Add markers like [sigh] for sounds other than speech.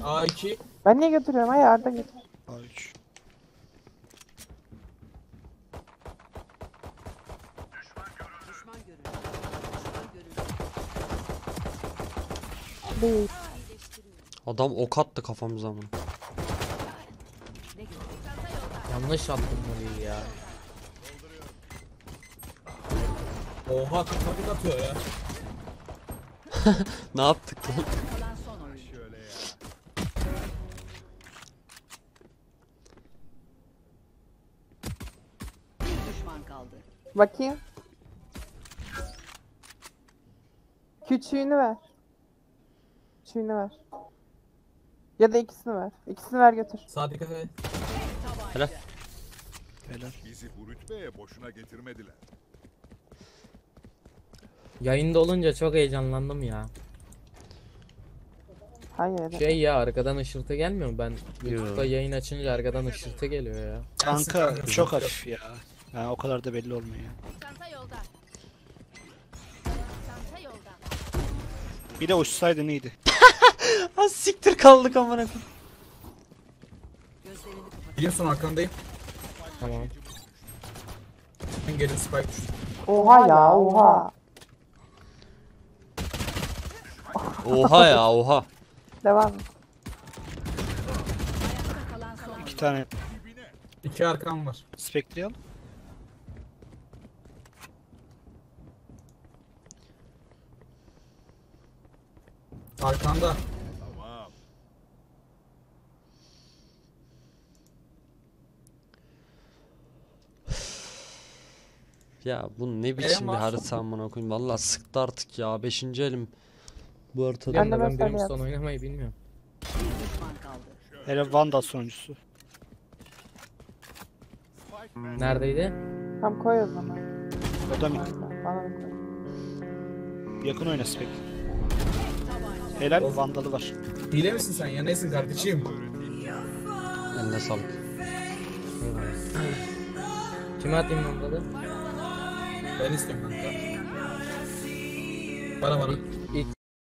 A2. Ben niye götürüyorum? Hayır Arda götür. A3. Düşman görüldü. Düşman görüldü. Değil. Adam ok attı kafamıza gördün? Yanlış attım bunu ya. Oha tıkladık atıyor ya. [laughs] Ne yaptık lan? Kalan son oyuncu. Bir düşman kaldı. Bakayım. Küçüğünü ver. Küçüğünü ver. Ya da ikisini ver. İkisini ver götür. Sağ dikkat et. Helal. Helal. Bizi bu rütbeye boşuna getirmediler. Yayında olunca çok heyecanlandım ya. Hayır. Şey ya arkadan ışıltı gelmiyor mu? Ben Yo. YouTube'da yayın açınca arkadan ışıltı geliyor ya. Kanka çok hafif ya. Ha, o kadar da belli olmuyor. Çanta yolda. Çanta yolda. Bir de uçsaydın iyiydi. Ha [laughs] siktir kaldık amına koyayım. Biliyorsun arkandayım. Tamam. Ben gelin spike düştü. Oha ya oha. Oha ya oha. Devam. İki tane İki arkam var. Spectre al. Arkanda. Tamam. Ya bu ne biçim bir harita amına koyayım. Vallahi sıktı artık ya. Beşinci elim. Bu haritada. Ben de Ben, Brimstone yaptım. oynamayı bilmiyorum. Hele Vandal sonuncusu. Neredeydi? Tam koy o zaman. O da mid. Bana da koy. Yakın oyna Spectre. Helal Vandal'ı var. Hile misin sen ya? Nesin kardeşim? Eline sağlık. Kime atayım onları? Ben istiyorum kanka. Bana bana. İlk